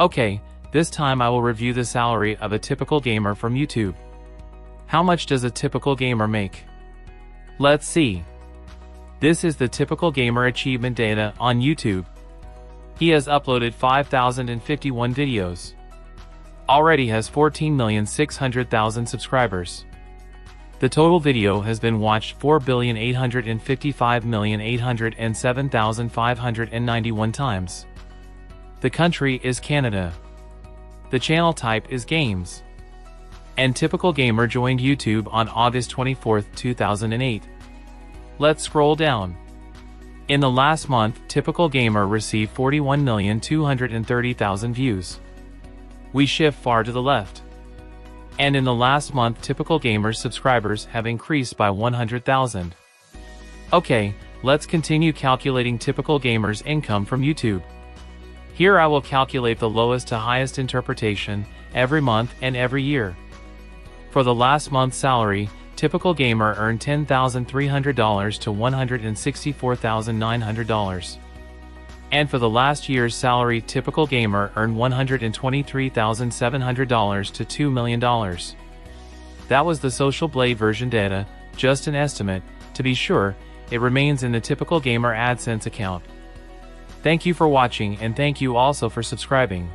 Okay, this time I will review the salary of a typical gamer from YouTube. How much does a typical gamer make? Let's see. This is the typical gamer achievement data on YouTube. He has uploaded 5,051 videos. Already has 14,600,000 subscribers. The total video has been watched 4,855,807,591 times. The country is Canada. The channel type is games. And Typical Gamer joined YouTube on August 24, 2008. Let's scroll down. In the last month, Typical Gamer received 41,230,000 views. We shift far to the left. And in the last month, Typical Gamer's subscribers have increased by 100,000. Okay, let's continue calculating Typical Gamer's income from YouTube. Here I will calculate the lowest to highest interpretation, every month and every year. For the last month's salary, typical gamer earned $10,300 to $164,900. And for the last year's salary, typical gamer earned $123,700 to $2 million. That was the Social Blade version data, just an estimate, to be sure, it remains in the typical gamer AdSense account. Thank you for watching and thank you also for subscribing.